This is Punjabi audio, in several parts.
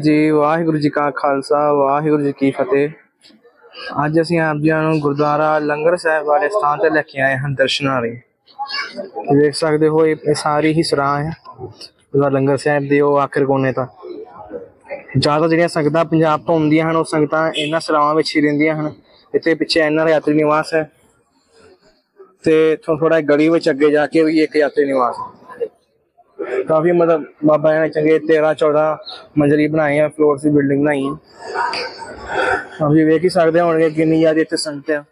ਜੀ, ਵਾਹਿਗੁਰੂ ਜੀ ਕਾ ਖਾਲਸਾ, ਵਾਹਿਗੁਰੂ ਜੀ ਕੀ ਫਤਿਹ। ਅੱਜ ਅਸੀਂ ਆਪ ਜੀ ਨੂੰ ਗੁਰਦੁਆਰਾ ਲੰਗਰ ਸਾਹਿਬ ਵਾਲੇ ਸਥਾਨ ਤੇ ਲੈ ਕੇ ਆਏ ਹਾਂ ਦਰਸ਼ਨਾਂ ਲਈ। ਤੁਸੀਂ ਦੇਖ ਸਕਦੇ ਹੋ, ਇਹ ਸਾਰੀ ਹੀ ਸਰਾਂ ਹੈ। ਗੁਰਦੁਆਰਾ ਲੰਗਰ ਸਾਹਿਬ ਦੇ ਉਹ ਆਖਰ ਕੋਨੇ ਤਾਂ। ਜ਼ਿਆਦਾ ਜਿਹੜੀਆਂ ਸੰਗਤਾਂ ਪੰਜਾਬ ਤੋਂ ਆਉਂਦੀਆਂ ਹਨ, ਉਹ ਸੰਗਤਾਂ ਇਹਨਾਂ ਸਰਾਵਾਂ ਵਿੱਚ ਹੀ ਰਹਿੰਦੀਆਂ ਹਨ। ਇੱਥੇ ਪਿੱਛੇ ਇਹਨਾਂ ਦਾ ਯਾਤਰੀ ਨਿਵਾਸ ਹੈ। ਤੇ ਇੱਥੋਂ ਥੋੜਾ ਗਲੀ ਵਿੱਚ ਅੱਗੇ ਜਾ ਕੇ ਵੀ ਇੱਕ ਯਾਤਰੀ ਨਿਵਾਸ ਹੈ। ਕਾਫੀ ਮਤਲਬ ਬਾਬਾ ਜੀ ਨੇ ਚੰਗੇ 13 14 ਮੰਜ਼ਲੀ ਬਣਾਈ ਆ ਫਲੋਰ ਦੀ ਬਿਲਡਿੰਗ ਬਣਾਈ ਹੈ ਤੁਸੀਂ ਵੇਖ ਹੀ ਸਕਦੇ ਹੋਣਗੇ ਕਿੰਨੀ ਜ਼ਿਆਦਾ ਇੱਥੇ ਸੰਗਤ ਆ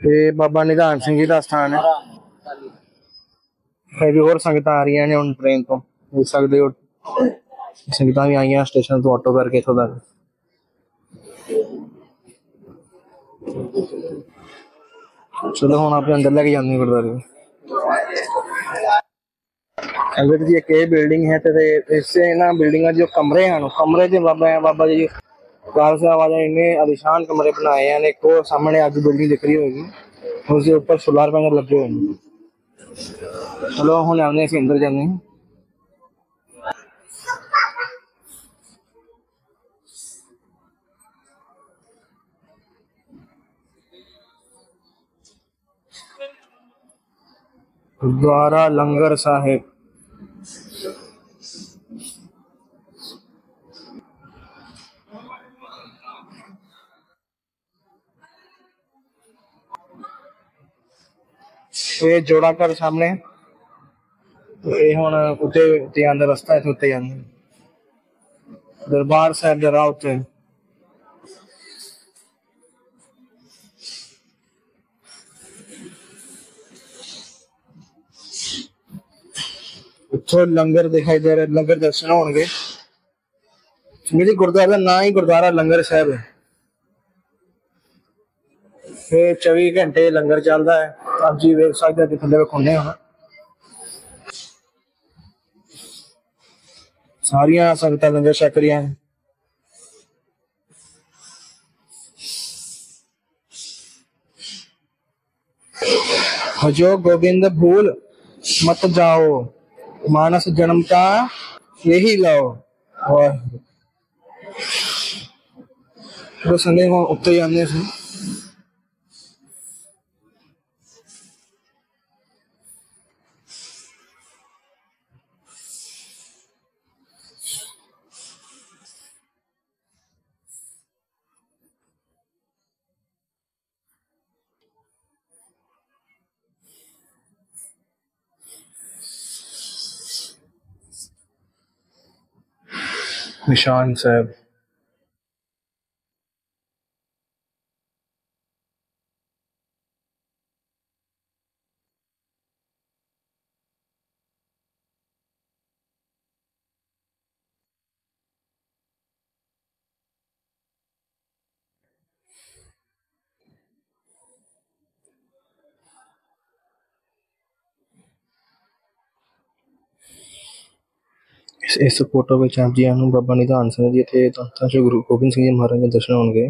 ਇਹ ਬਾਬਾ ਨਿਧਾਨ ਸਿੰਘ ਜੀ ਦਾ ਸਥਾਨ ਹੈ ਇਹ ਵੀ ਹੋਰ ਸੰਗਤਾਂ ਆ ਰਹੀਆਂ ਨੇ ਹੁਣ ਟ੍ਰੇਨ ਤੋਂ ਦੇਖ ਸਕਦੇ ਹੋ ਸੰਗਤਾਂ ਵੀ ਆਈਆਂ ਸਟੇਸ਼ਨ ਤੋਂ ਆਟੋ ਕਰਕੇ ਇੱਥੋਂ ਤੱਕ ਚਲੋ ਹੁਣ ਆਪਣੇ ਅੰਦਰ ਲੈ ਕੇ ਜਾਂਦੇ ਹਾਂ ਗੁਰਦੁਆਰੇ। ਨੂੰ। ਅੰਦਰ ਇੱਕ ਇਹ ਬਿਲਡਿੰਗ ਹੈ ਤੇ ਇਸੇ ਨਾ ਬਿਲਡਿੰਗਾਂ ਜੋ ਕਮਰੇ ਹਨ ਕਮਰੇ ਦੇ ਬਾਬਾ ਬਾਬਾ ਜੀ ਕਾਰ ਸਾਹਿਬ ਵਾਲੇ ਇੰਨੇ ਆਲੀਸ਼ਾਨ ਕਮਰੇ ਬਣਾਏ ਹਨ ਇੱਕ ਉਹ ਸਾਹਮਣੇ ਅੱਜ ਬਿਲਡਿੰਗ ਦਿਖ ਰਹੀ ਹੋਏਗੀ। ਉਸ ਦੇ ਉੱਪਰ ਸੋਲਾਰ ਪੈਨਲ ਲੱਗੇ ਹੋਏ ਨੇ। ਚਲੋ ਹੁਣ ਆਉਂਦੇ ਅਸੀਂ ਅੰਦਰ ਜਾਂਦੇ ਹਾਂ। ਗੁਰਦੁਆਰਾ ਲੰਗਰ ਸਾਹਿਬ ਇਹ ਜੋੜਾ ਘਰ ਸਾਹਮਣੇ ਤੇ ਇਹ ਹੁਣ ਉੱਤੇ ਤੇ ਆਂਦਾ ਰਸਤਾ ਹੈ ਉੱਤੇ ਜਾਂਦੇ ਦਰਬਾਰ ਸਾਹਿਬ ਦਾ ਰਾਹ ਉੱਤੇ ਉੱਥੋਂ ਲੰਗਰ ਦਿਖਾਈ ਦੇ ਰਿਹਾ ਲੰਗਰ ਦਰਸ਼ਨ ਹੋਣਗੇ ਮੇਰੇ ਗੁਰਦੁਆਰਾ ਦਾ ਨਾਂ ਹੀ ਗੁਰਦੁਆਰਾ ਲੰਗਰ ਸਾਹਿਬ ਹੈ ਇਹ 24 ਘੰਟੇ ਲੰਗਰ ਚੱਲਦਾ ਹੈ ਆਪ ਜੀ ਵੇਖ ਸਕਦੇ ਹੋ ਕਿ ਥੱਲੇ ਖੁੰਨੇ ਹੋਣ ਸਾਰੀਆਂ ਸੰਗਤਾਂ ਲੰਗਰ ਛਕ ਰਹੀਆਂ ਨੇ भजो गोविंद भूल मत जाओ मानस जन्म का यही लव और तो संदेह उत्तर से। میشانس ਇਸ ਫੋਟੋ ਵਿੱਚ ਆਪ ਜੀ ਨੂੰ ਬਾਬਾ ਨਿਧਾਨ ਸਿੰਘ ਜੀ ਅਤੇ ਤਖਤਾਂ ਸ੍ਰੀ ਗੁਰੂ ਗੋਬਿੰਦ ਸਿੰਘ ਜੀ ਮਹਾਰਾਜ ਦੇ ਦਰਸ਼ਨ ਹੋਣਗੇ।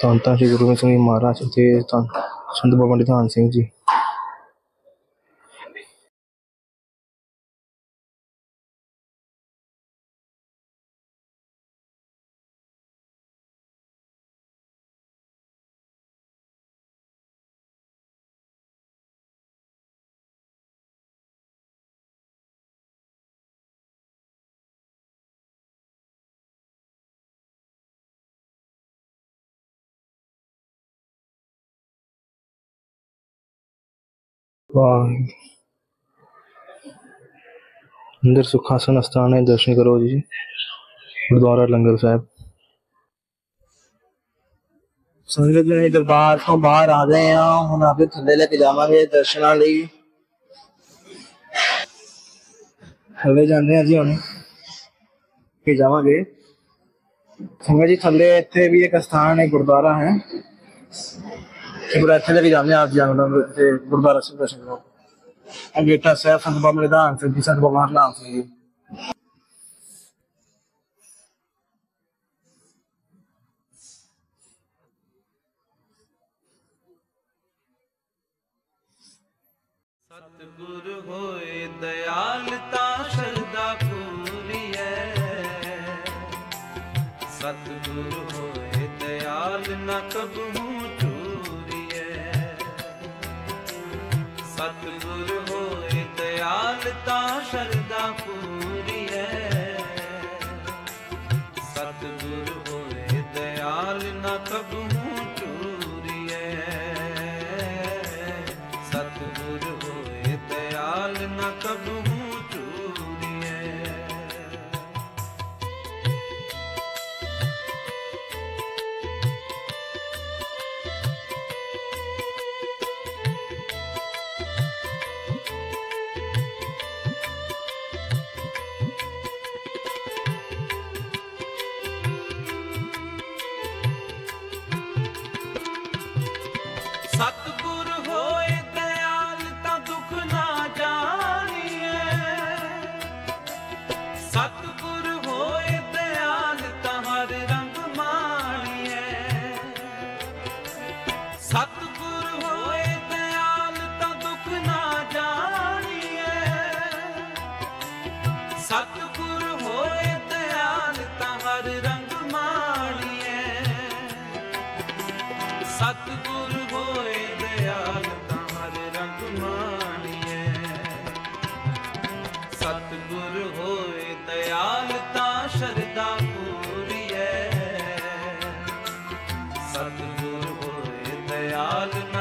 ਤਖਤਾਂ ਸ੍ਰੀ ਗੁਰੂ ਗੋਬਿੰਦ ਸਿੰਘ ਜੀ ਮਹਾਰਾਜ ਅਤੇ ਧੰਨ ਸੰਤ ਬਾਬਾ ਨਿਧਾਨ ਸਿੰਘ ਜੀ। ਵਾਹ ਅੰਦਰ ਸੁਖਾਸਨ ਸਥਾਨ ਹੈ ਦਰਸ਼ਨ ਕਰੋ ਜੀ ਗੁਰਦੁਆਰਾ ਲੰਗਰ ਸਾਹਿਬ ਸੰਗਤ ਨੇ ਦਰਬਾਰ ਤੋਂ ਬਾਹਰ ਆ ਗਏ ਆ ਹੁਣ ਆਪੇ ਥੱਲੇ ਲੈ ਕੇ ਜਾਵਾਂਗੇ ਦਰਸ਼ਨਾਂ ਲਈ ਹਲੇ ਜਾਂਦੇ ਆ ਜੀ ਹੁਣ ਕਿ ਜਾਵਾਂਗੇ ਸੰਗਤ ਜੀ ਥੱਲੇ ਇੱਥੇ ਵੀ ਇੱਕ ਸਥਾਨ ਹੈ ਗੁਰਦੁਆਰਾ ਹੈ Burada televizyon ne yapacağım? Burada arası başım yok. Abi ta saya fazla bamle daha anlıyor. Bir saat bamle anlıyor. सतगुरु होए दयालता श्रद्धा पूरी है सतगुरु होए दयाल न कबू Shut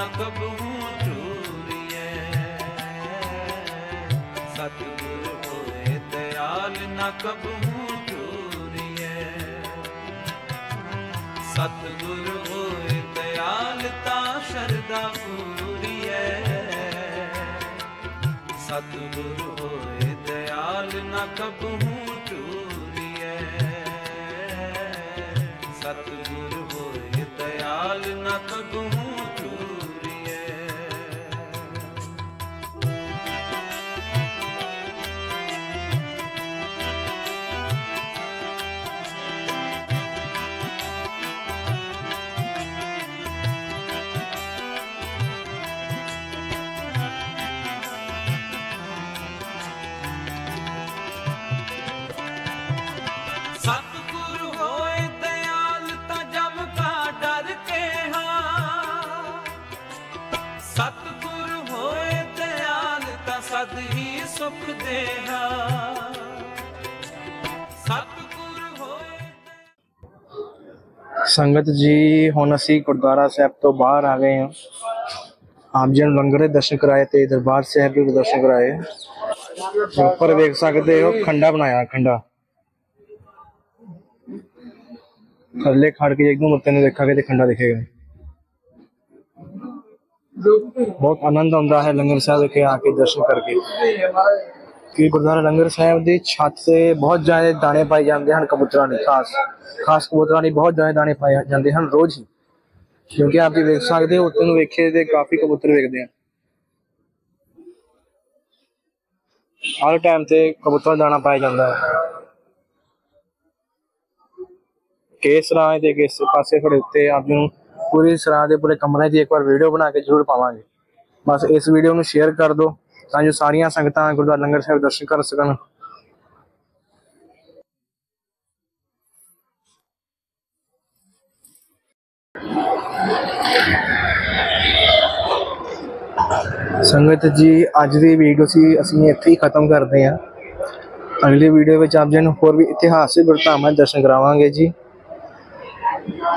ਕਬਹੂ ਚੂਰੀਐ ਸਤਿਗੁਰ ਹੋਏ ਦਿਆਲ ਨਾ ਕਬਹੂ ਚੂਰੀਐ ਸਤਿਗੁਰ ਹੋਏ ਦਿਆਲ ਤਾਂ ਸ਼ਰਦਾ ਪੂਰੀ ਐ ਸਤਿਗੁਰ ਹੋਏ ਦਇਆਲ ਨਾ ਕਬਹੂ ਚੂਰੀ ਸਤਿਗੁਰ ਹੋਏ ਦਿਆਲ ਨਾ ਕਬਹੂ ਸੁਖ ਦੇਹਾ ਸਤਿਗੁਰ ਹੋਏ ਸੰਗਤ ਜੀ ਹੁਣ ਅਸੀਂ ਗੁਰਦੁਆਰਾ ਸਾਹਿਬ ਤੋਂ ਬਾਹਰ ਆ ਗਏ ਹਾਂ ਆਪ ਜੀ ਨੂੰ ਲੰਗਰ ਦੇ ਦਰਸ਼ਨ ਕਰਾਏ ਤੇ ਦਰਬਾਰ ਸਾਹਿਬ ਦੇ ਵੀ ਦਰਸ਼ਨ ਕਰਾਏ ਤੇ ਉੱਪਰ ਵੇਖ ਸਕਦੇ ਹੋ ਖੰਡਾ ਬਣਾਇਆ ਖੰਡਾ ਥੱਲੇ ਖੜ ਕੇ ਇੱਕਦਮ ਉੱਤੇ ਨੂੰ ਦੇਖਾਂਗੇ ਤੇ ਖੰਡਾ ਦਿਖੇਗਾ ਬਹੁਤ ਆਨੰਦ ਆਉਂਦਾ ਹੈ ਲੰਗਰ ਸਾਹਿਬ ਵਿਖੇ ਆ ਕੇ ਦਰਸ਼ਨ ਕਰਕੇ। ਕਿ ਗੁਰਦੁਆਰਾ ਲੰਗਰ ਸਾਹਿਬ ਦੀ ਛੱਤ ਤੇ ਬਹੁਤ ਜ਼ਿਆਦਾ ਦਾਣੇ ਪਾਏ ਜਾਂਦੇ ਹਨ ਕਬੂਤਰਾਂ ਨੇ ਖਾਸ ਖਾਸ ਕਬੂਤਰਾਂ ਲਈ ਬਹੁਤ ਜ਼ਿਆਦਾ ਦਾਣੇ ਪਾਏ ਜਾਂਦੇ ਹਨ ਰੋਜ਼ ਹੀ। ਕਿਉਂਕਿ ਆਪ ਜੀ ਵੇਖ ਸਕਦੇ ਹੋ, ਉੱਤੇ ਨੂੰ ਵੇਖੇ ਤੇ ਕਾਫੀ ਕਬੂਤਰ ਵੇਖਦੇ ਆ। ਹਰ ਟਾਈਮ ਤੇ ਕਬੂਤਰਾਂ ਦਾਣਾ ਪਾਇਆ ਜਾਂਦਾ ਹੈ। ਕੇਸ ਰਾਏ ਦੇ ਕਿਸ ਪਾਸੇ ਖੜੇ ਉੱਤੇ ਆਪ ਨੂੰ ਪੂਰੀ ਸਰਾਂ ਦੇ ਪੂਰੇ ਕਮਰੇ ਦੀ ਇੱਕ ਵਾਰ ਵੀਡੀਓ ਬਣਾ ਕੇ ਜ਼ਰੂਰ ਪਾਵਾਂਗੇ। ਬਸ ਇਸ ਵੀਡੀਓ ਨੂੰ ਸ਼ੇਅਰ ਕਰ ਦਿਓ, ਤਾਂ ਜੋ ਸਾਰੀਆਂ ਸੰਗਤਾਂ ਗੁਰਦੁਆਰਾ ਲੰਗਰ ਸਾਹਿਬ ਦਰਸ਼ਨ ਕਰ ਸਕਣ। ਸੰਗਤ ਜੀ, ਅੱਜ ਦੀ ਵੀਡੀਓ ਸੀ, ਅਸੀਂ ਇੱਥੇ ਹੀ ਖਤਮ ਕਰਦੇ ਹਾਂ। ਅਗਲੀ ਵੀਡੀਓ ਵਿੱਚ ਆਪ ਜੀ ਨੂੰ ਹੋਰ ਵੀ ਇਤਿਹਾਸਿਕ ਗੁਰਧਾਮਾਂ ਦੇ ਦਰਸ਼ਨ ਕਰਾਵਾਂਗੇ ਜੀ।